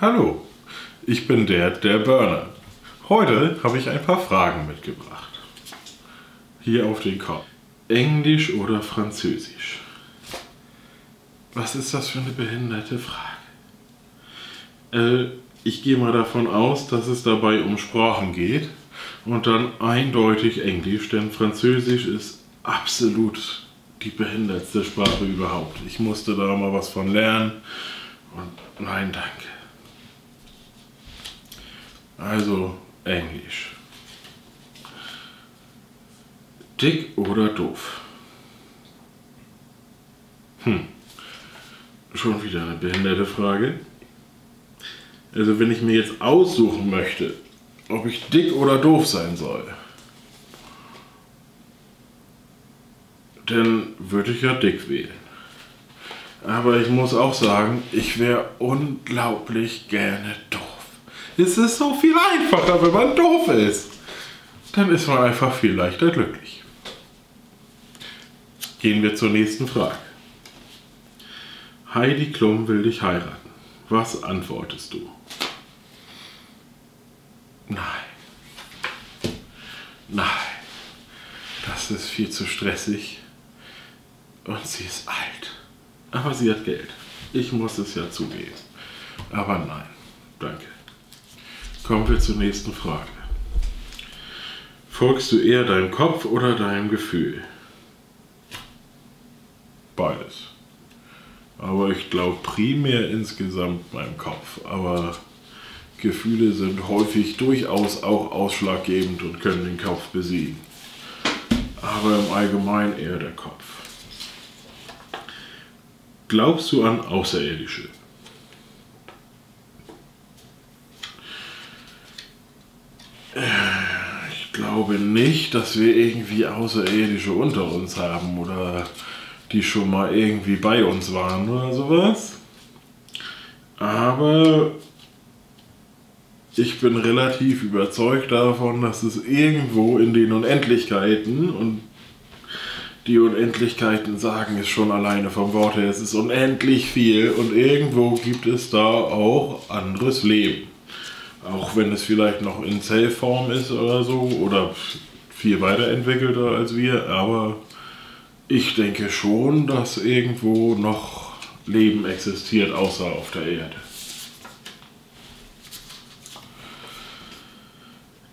Hallo, ich bin der, der Burner. Heute habe ich ein paar Fragen mitgebracht. Hier auf den Kopf. Englisch oder Französisch? Was ist das für eine behinderte Frage? Äh, ich gehe mal davon aus, dass es dabei um Sprachen geht und dann eindeutig Englisch, denn Französisch ist absolut die behindertste Sprache überhaupt. Ich musste da mal was von lernen und nein, danke. Also Englisch. Dick oder doof? Hm. Schon wieder eine behinderte Frage. Also wenn ich mir jetzt aussuchen möchte, ob ich dick oder doof sein soll, dann würde ich ja dick wählen. Aber ich muss auch sagen, ich wäre unglaublich gerne doof. Es ist so viel einfacher, wenn man doof ist. Dann ist man einfach viel leichter glücklich. Gehen wir zur nächsten Frage. Heidi Klum will dich heiraten. Was antwortest du? Nein. Nein. Das ist viel zu stressig. Und sie ist alt. Aber sie hat Geld. Ich muss es ja zugeben. Aber nein. Danke. Kommen wir zur nächsten Frage. Folgst du eher deinem Kopf oder deinem Gefühl? Beides. Aber ich glaube primär insgesamt meinem Kopf. Aber Gefühle sind häufig durchaus auch ausschlaggebend und können den Kopf besiegen. Aber im Allgemeinen eher der Kopf. Glaubst du an Außerirdische? Ich glaube nicht, dass wir irgendwie Außerirdische unter uns haben oder die schon mal irgendwie bei uns waren oder sowas. Aber ich bin relativ überzeugt davon, dass es irgendwo in den Unendlichkeiten und die Unendlichkeiten sagen es schon alleine vom Wort her, es ist unendlich viel und irgendwo gibt es da auch anderes Leben. Auch wenn es vielleicht noch in Zellform ist oder so oder viel weiterentwickelter als wir, aber ich denke schon, dass irgendwo noch Leben existiert, außer auf der Erde.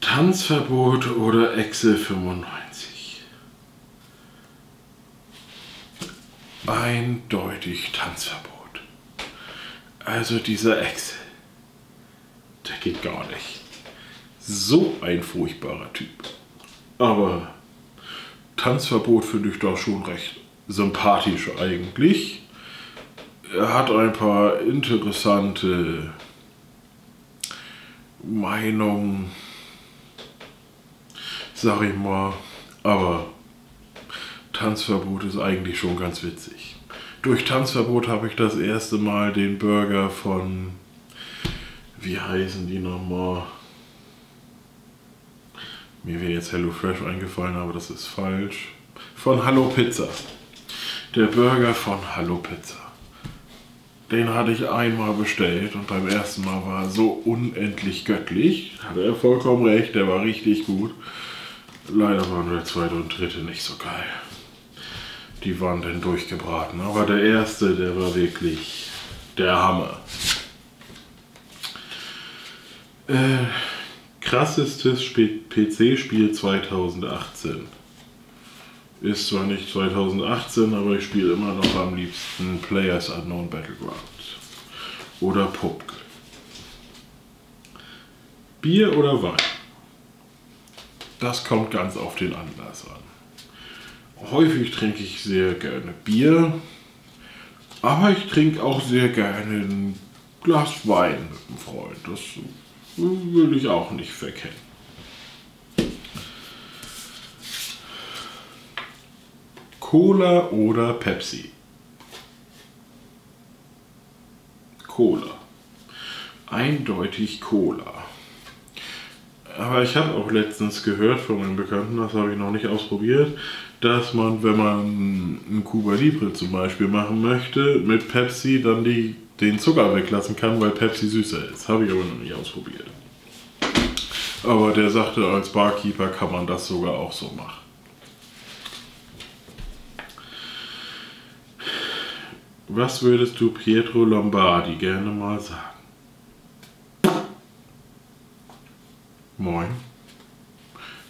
Tanzverbot oder Excel 95? Eindeutig Tanzverbot. Also dieser Excel, geht gar nicht. So ein furchtbarer Typ. Aber Tanzverbot finde ich da schon recht sympathisch eigentlich. Er hat ein paar interessante Meinungen, sag ich mal, aber Tanzverbot ist eigentlich schon ganz witzig. Durch Tanzverbot habe ich das erste Mal den Burger von, wie heißen die nochmal? Mir wäre jetzt Hello Fresh eingefallen, aber das ist falsch. Von Hallo Pizza. Der Burger von Hallo Pizza. Den hatte ich einmal bestellt und beim ersten Mal war er so unendlich göttlich. Hatte er vollkommen recht, der war richtig gut. Leider waren der zweite und dritte nicht so geil. Die waren dann durchgebraten. Aber der erste, der war wirklich der Hammer. Äh, krassestes PC-Spiel 2018. Ist zwar nicht 2018, aber ich spiele immer noch am liebsten Players Unknown Battlegrounds. Oder PUBG. Bier oder Wein? Das kommt ganz auf den Anlass an. Häufig trinke ich sehr gerne Bier, aber ich trinke auch sehr gerne ein Glas Wein mit einem Freund. Das will ich auch nicht verkennen. Cola oder Pepsi? Cola. Eindeutig Cola. Aber ich habe auch letztens gehört von meinem Bekannten, das habe ich noch nicht ausprobiert, dass man, wenn man ein Cuba Libre zum Beispiel machen möchte, mit Pepsi dann die den Zucker weglassen kann, weil Pepsi süßer ist. Habe ich aber noch nicht ausprobiert. Aber der sagte, als Barkeeper kann man das sogar auch so machen. Was würdest du Pietro Lombardi gerne mal sagen? Moin.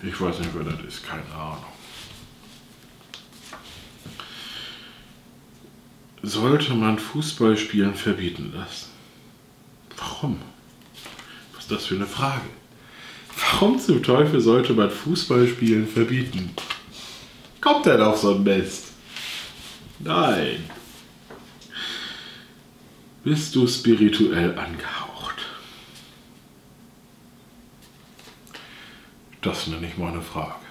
Ich weiß nicht, wer das ist, keine Ahnung. Sollte man Fußballspielen verbieten lassen? Warum? Was ist das für eine Frage? Warum zum Teufel sollte man Fußballspielen verbieten? Kommt denn auf so ein Mist? Nein. Bist du spirituell angehaucht? Das nenne ich mal eine Frage.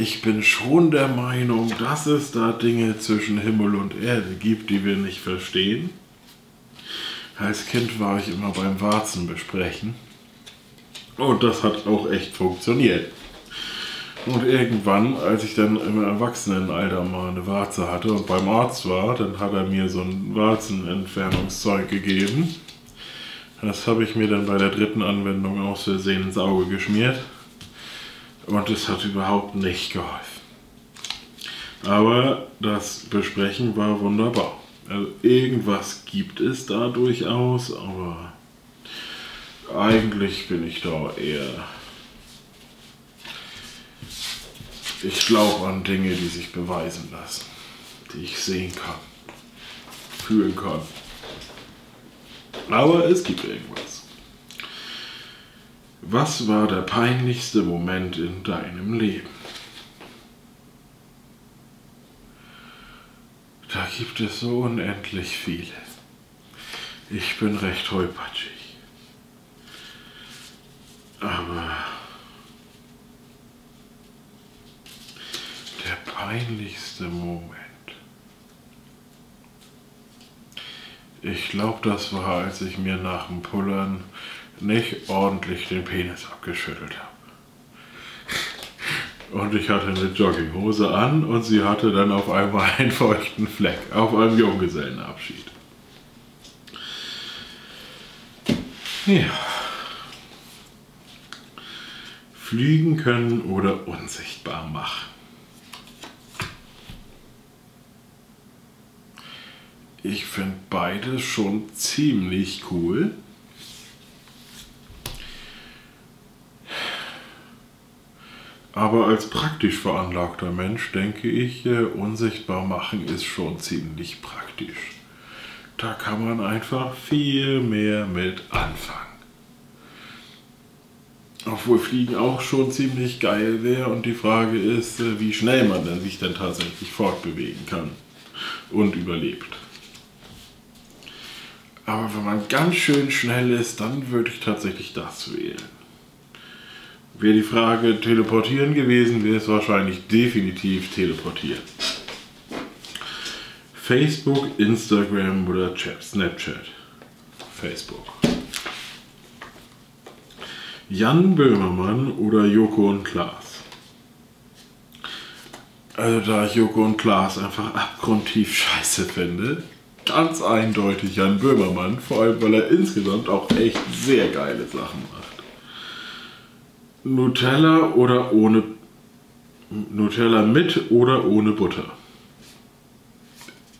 Ich bin schon der Meinung, dass es da Dinge zwischen Himmel und Erde gibt, die wir nicht verstehen. Als Kind war ich immer beim Warzen besprechen. Und das hat auch echt funktioniert. Und irgendwann, als ich dann im Erwachsenenalter mal eine Warze hatte und beim Arzt war, dann hat er mir so ein Warzenentfernungszeug gegeben. Das habe ich mir dann bei der dritten Anwendung aus Versehen ins Auge geschmiert. Und es hat überhaupt nicht geholfen. Aber das Besprechen war wunderbar. Also irgendwas gibt es da durchaus, aber eigentlich bin ich da eher. Ich glaube an Dinge, die sich beweisen lassen, die ich sehen kann, fühlen kann. Aber es gibt irgendwas. Was war der peinlichste Moment in deinem Leben? Da gibt es so unendlich viele. Ich bin recht holpatschig. Aber der peinlichste Moment. Ich glaube, das war, als ich mir nach dem Pullern nicht ordentlich den Penis abgeschüttelt habe. Und ich hatte eine Jogginghose an und sie hatte dann auf einmal einen feuchten Fleck auf einem Junggesellenabschied. Ja. Fliegen können oder unsichtbar machen. Ich finde beides schon ziemlich cool. Aber als praktisch veranlagter Mensch denke ich, äh, unsichtbar machen ist schon ziemlich praktisch. Da kann man einfach viel mehr mit anfangen. Obwohl Fliegen auch schon ziemlich geil wäre und die Frage ist, äh, wie schnell man dann sich dann tatsächlich fortbewegen kann und überlebt. Aber wenn man ganz schön schnell ist, dann würde ich tatsächlich das wählen. Wäre die Frage teleportieren gewesen, wäre es wahrscheinlich definitiv teleportieren. Facebook, Instagram oder Chat, Snapchat. Facebook. Jan Böhmermann oder Joko und Klaas? Also da ich Joko und Klaas einfach abgrundtief scheiße finde, ganz eindeutig Jan Böhmermann, vor allem weil er insgesamt auch echt sehr geile Sachen macht. Nutella oder ohne Nutella mit oder ohne Butter?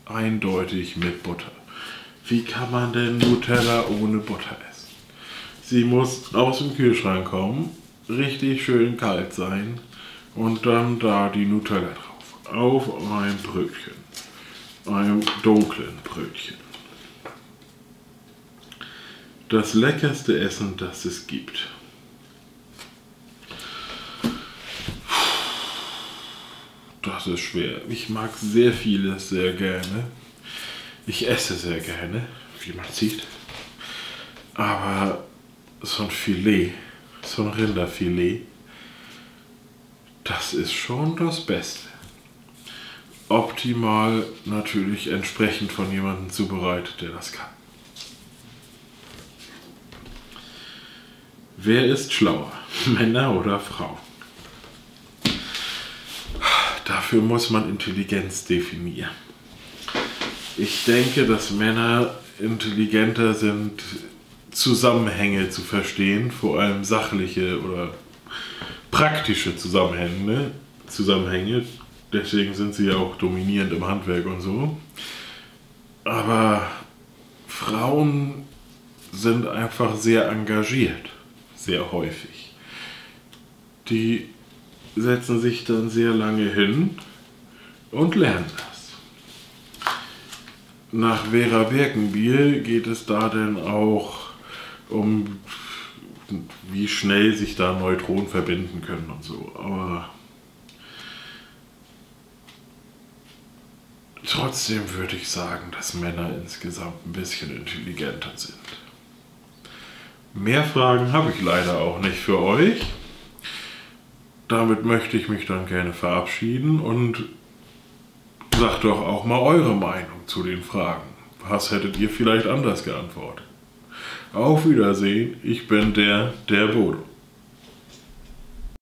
Eindeutig mit Butter. Wie kann man denn Nutella ohne Butter essen? Sie muss aus dem Kühlschrank kommen, richtig schön kalt sein und dann da die Nutella drauf. Auf ein Brötchen. Einem dunklen Brötchen. Das leckerste Essen, das es gibt. Das ist schwer. Ich mag sehr vieles sehr gerne. Ich esse sehr gerne, wie man sieht. Aber so ein Filet, so ein Rinderfilet, das ist schon das Beste. Optimal natürlich entsprechend von jemandem zubereitet, der das kann. Wer ist schlauer, Männer oder Frauen? Dafür muss man Intelligenz definieren. Ich denke, dass Männer intelligenter sind, Zusammenhänge zu verstehen, vor allem sachliche oder praktische Zusammenhänge. Zusammenhänge. Deswegen sind sie ja auch dominierend im Handwerk und so. Aber Frauen sind einfach sehr engagiert, sehr häufig. Die setzen sich dann sehr lange hin und lernen das. Nach Vera Birkenbiel geht es da denn auch um, wie schnell sich da Neutronen verbinden können und so. Aber trotzdem würde ich sagen, dass Männer insgesamt ein bisschen intelligenter sind. Mehr Fragen habe ich leider auch nicht für euch. Damit möchte ich mich dann gerne verabschieden und sagt doch auch mal eure Meinung zu den Fragen. Was hättet ihr vielleicht anders geantwortet? Auf Wiedersehen, ich bin der, der Bodo.